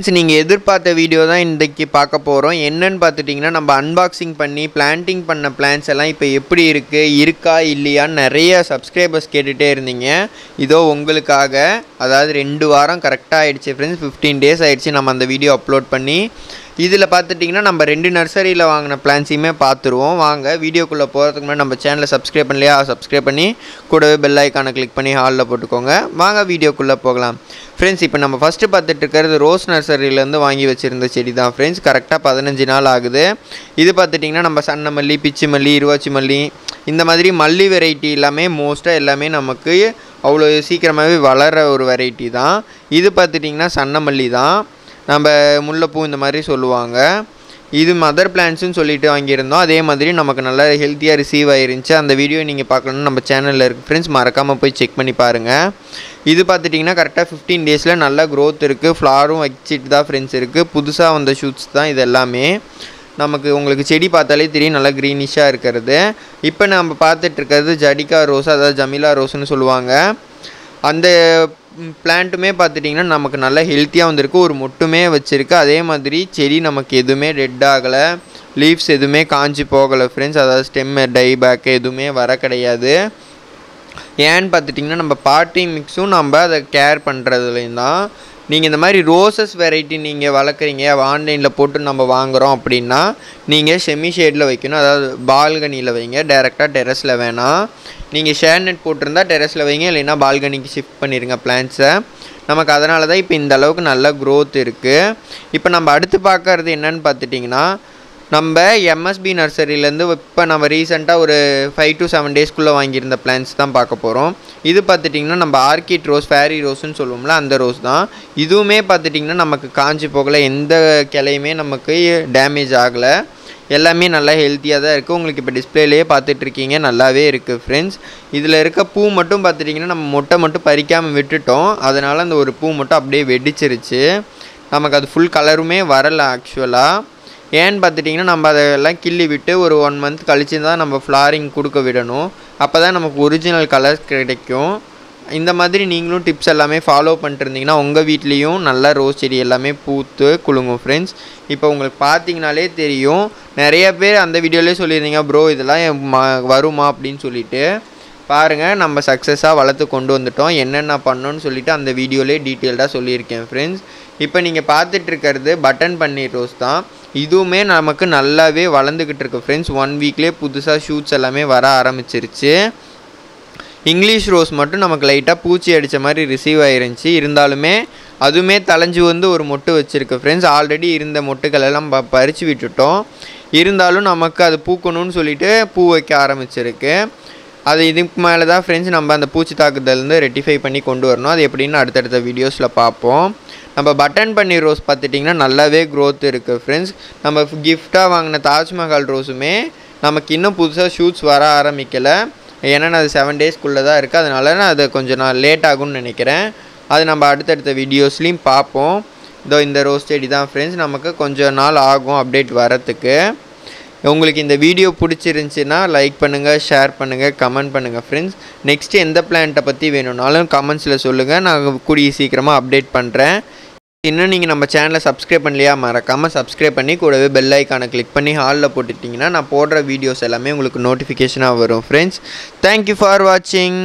Friends நீங்கள் எதிர்பார்த்த video தான் இன்றைக்கி பார்க்க போகிறோம் என்னன்னு பார்த்துட்டிங்கன்னா நம்ம அன்பாக்சிங் பண்ணி பிளான்டிங் பண்ண பிளான்ஸ் எல்லாம் இப்போ எப்படி இருக்குது இருக்கா இல்லையான்னு நிறைய சப்ஸ்கிரைபர்ஸ் கேட்டுகிட்டே இருந்தீங்க. இதோ உங்களுக்காக அதாவது ரெண்டு வாரம் கரெக்டாக ஆகிடுச்சு ஃப்ரெண்ட்ஸ் ஃபிஃப்டீன் டேஸ் ஆகிடுச்சு நம்ம அந்த வீடியோ அப்லோட் பண்ணி. இதில் பார்த்துட்டிங்கன்னா நம்ம ரெண்டு நர்சரியில் வாங்கின பிளான்ஸையுமே பார்த்துருவோம். வாங்க வீடியோக்குள்ளே போகிறதுக்கு முன்னாடி நம்ம சேனலை சப்ஸ்கிரைப் பண்ணலையா? சப்ஸ்கிரைப் பண்ணி கூடவே பெல் ஐக்கானை கிளிக் பண்ணி ஹாலில் போட்டுக்கோங்க. வாங்க வீடியோக்குள்ளே போகலாம். ஃப்ரெண்ட்ஸ் இப்போ நம்ம ஃபஸ்ட்டு பார்த்துட்டு இருக்கிறது ரோஸ் நர்சரியிலேருந்து வாங்கி வச்சுருந்த செடி தான் ஃப்ரெண்ட்ஸ் கரெக்டாக பதினஞ்சு நாள் ஆகுது. இது பார்த்துட்டிங்கன்னா நம்ம சன்ன மல்லி பிச்சு மல்லி இருவாச்சி மல்லி இந்த மாதிரி மல்லி வெரைட்டி எல்லாமே மோஸ்ட்டாக எல்லாமே நமக்கு அவ்வளோ சீக்கிரமாகவே வளர ஒரு வெரைட்டி தான். இது பார்த்துட்டிங்கன்னா சன்ன மல்லி தான். நம்ம முல்லைப்பூ இந்த மாதிரி சொல்லுவாங்க. இது மதர் பிளான்ட்ஸ்னு சொல்லிட்டு வாங்கியிருந்தோம். அதே மாதிரி நமக்கு நல்லா ஹெல்த்தியாக ரிசீவ் ஆயிருந்துச்சு. அந்த வீடியோ நீங்கள் பார்க்கணுன்னு நம்ம சேனலில் இருக்குது ஃப்ரெண்ட்ஸ் மறக்காமல் போய் செக் பண்ணி பாருங்கள் இது பார்த்துட்டிங்கன்னா கரெக்டாக ஃபிஃப்டீன் டேஸில் நல்லா க்ரோத் இருக்குது ஃப்ளாரும் வச்சுட்டு தான் ஃப்ரெண்ட்ஸ் இருக்குது புதுசாக வந்த ஷூட்ஸ் தான் இது எல்லாமே. நமக்கு உங்களுக்கு செடி பார்த்தாலே தெரியும். நல்லா க்ரீனிஷாக இருக்கிறது. இப்போ நம்ம பார்த்துட்ருக்கிறது ஜடிகா ரோஸ் அதாவது ஜமீலா ரோஸ்னு சொல்லுவாங்க. அந்த பிளான்ட்டுமே பார்த்துட்டிங்கன்னா நமக்கு நல்லா ஹெல்த்தியாக வந்திருக்கு. ஒரு மொட்டுமே வச்சுருக்கு. அதே மாதிரி செடி நமக்கு எதுவுமே டெட் ஆகலை. லீவ்ஸ் எதுவுமே காஞ்சி போகலை ஃப்ரெண்ட்ஸ் அதாவது ஸ்டெம் டை பேக் எதுவுமே வர கிடையாது. ஏன்னு பார்த்துட்டிங்கன்னா நம்ம பார்ட்டி மிக்ஸும் நம்ம அதை கேர் பண்ணுறதுலேயும் தான் நீங்கள் இந்த மாதிரி ரோசஸ் வெரைட்டி நீங்கள் வளர்க்குறீங்க ஆன்லைனில் போட்டு நம்ம வாங்குகிறோம் அப்படின்னா நீங்கள் செமி ஷேடில் வைக்கணும். அதாவது பால்கனியில் வைங்க. டேரெக்டாக டெரஸில் வேணாம் நீங்கள் ஷேர் நெட் போட்டிருந்தா டெரஸில் வைங்க. இல்லைன்னா பால்கனிக்கு ஷிஃப்ட் பண்ணிடுங்க பிளான்ஸை நமக்கு அதனால தான் இப்போ இந்த அளவுக்கு நல்ல க்ரோத் இருக்குது இப்போ நம்ம அடுத்து பார்க்கறது என்னன்னு பார்த்துட்டிங்கன்னா நம்ம எம்எஸ்பி நர்சரியிலேருந்து இப்போ நம்ம ரீசெண்டாக ஒரு ஃபைவ் டு செவன் டேஸ்க்குள்ளே வாங்கியிருந்த பிளான்ஸ் தான் பார்க்க போகிறோம் இது பார்த்துட்டிங்கன்னா நம்ம ஆர்கிட் ரோஸ் ஃபேரி ரோஸ்ன்னு சொல்லுவோம்ல அந்த ரோஸ் தான். இதுவுமே பார்த்துட்டிங்கன்னா நமக்கு காஞ்சி போகலை எந்த கிளையுமே நமக்கு டேமேஜ் ஆகலை. எல்லாமே நல்லா ஹெல்த்தியாக தான் இருக்குது உங்களுக்கு இப்போ டிஸ்பிளேலேயே பார்த்துட்ருக்கீங்க நல்லாவே இருக்குது ஃப்ரெண்ட்ஸ் இதில் இருக்க பூ மட்டும் பார்த்துட்டிங்கன்னா நம்ம மொட்டை மட்டும் பறிக்காமல் விட்டுட்டோம். அதனால் அந்த ஒரு பூ மட்டும் அப்படியே வெடிச்சிருச்சு. நமக்கு அது ஃபுல் கலருமே வரலை ஆக்சுவலாக ஏன்னு பார்த்துட்டிங்கன்னா நம்ம அதெல்லாம் கிள்ளி விட்டு ஒரு ஒன் மந்த் கழித்து தான் நம்ம ஃப்ளாரிங் கொடுக்க விடணும். அப்போ தான் நமக்கு ஒரிஜினல் கலர் கிடைக்கும். இந்த மாதிரி நீங்களும் டிப்ஸ் எல்லாமே ஃபாலோ பண்ணிட்டுருந்தீங்கன்னா உங்கள் வீட்லேயும் நல்லா ரோஸ் செடி எல்லாமே பூத்து குலுங்கும் ஃப்ரெண்ட்ஸ் இப்போ உங்களுக்கு பார்த்தீங்கனாலே தெரியும். நிறைய பேர் அந்த வீடியோலேயே சொல்லியிருந்தீங்க ப்ரோ இதெல்லாம் என் வருமா? அப்படின்னு சொல்லிட்டு. பாருங்கள் நம்ம சக்ஸஸாக வளர்த்து கொண்டு வந்துட்டோம். என்னென்ன பண்ணோன்னு சொல்லிட்டு அந்த வீடியோலேயே டீட்டெயில்டாக சொல்லியிருக்கேன் ஃப்ரெண்ட்ஸ் இப்போ நீங்கள் பார்த்துட்ருக்கிறது பட்டன் பன்னீர் ரோஸ் தான். இதுவுமே நமக்கு நல்லாவே வளர்ந்துக்கிட்டு இருக்கு ஃப்ரெண்ட்ஸ் ஒன் வீக்லேயே புதுசாக ஷூட்ஸ் எல்லாமே வர ஆரம்பிச்சிருச்சு. இங்கிலீஷ் ரோஸ் மட்டும் நமக்கு லைட்டாக பூச்சி அடித்த மாதிரி ரிசீவ் ஆயிருந்துச்சு. இருந்தாலுமே அதுவுமே தலைஞ்சு வந்து ஒரு மொட்டு வச்சுருக்கு ஃப்ரெண்ட்ஸ் ஆல்ரெடி இருந்த மொட்டுகள் எல்லாம் ப பறித்து விட்டுட்டோம். இருந்தாலும் நமக்கு அது பூக்கணும்னு சொல்லிட்டு பூ வைக்க ஆரம்பிச்சிருக்கு. அது இதுக்கு மேலே தான் ஃப்ரெண்ட்ஸ் நம்ம அந்த பூச்சி தாக்குதலேருந்து ரெட்டிஃபை பண்ணி கொண்டு வரணும். அது எப்படின்னு அடுத்தடுத்த வீடியோஸில் பார்ப்போம். நம்ம பட்டன் பன்னீர் ரோஸ் பார்த்துட்டிங்கன்னா நல்லாவே க்ரோத் இருக்குது ஃப்ரெண்ட்ஸ் நம்ம கிஃப்டாக வாங்கின தாஜ்மஹால் ரோஸுமே நமக்கு இன்னும் புதுசாக ஷூட்ஸ் வர ஆரம்பிக்கலை. ஏன்னா அது செவன் டேஸ்க்குள்ளே தான் இருக்குது அதனால நான் அது கொஞ்சம் நான் லேட் ஆகும்னு நினைக்கிறேன். அது நம்ம அடுத்தடுத்த வீடியோஸ்லேயும் பார்ப்போம். இதோ இந்த ரோஸ் செடி தான் ஃப்ரெண்ட்ஸ் நமக்கு கொஞ்சம் நாள் ஆகும் அப்டேட் வரத்துக்கு உங்களுக்கு இந்த வீடியோ பிடிச்சிருந்துச்சின்னா லைக் பண்ணுங்கள் ஷேர் பண்ணுங்கள் கமெண்ட் பண்ணுங்கள் ஃப்ரெண்ட்ஸ் நெக்ஸ்ட்டு எந்த பிளான்ட்டை பற்றி வேணும்னாலும் கமெண்ட்ஸில் சொல்லுங்கள் நான் கூடிய சீக்கிரமாக அப்டேட் பண்ணுறேன் இன்னும் நீங்கள் நம்ம சேனலை சப்ஸ்கிரைப் பண்ணலையா மறக்காமல் சப்ஸ்கிரைப் பண்ணி கூடவே பெல் ஐக்கானை கிளிக் பண்ணி ஹாலில் போட்டுட்டிங்கன்னா நான் போடுற வீடியோஸ் எல்லாமே உங்களுக்கு நோட்டிஃபிகேஷனாக வரும் ஃப்ரெண்ட்ஸ் தேங்க்யூ ஃபார் வாட்சிங்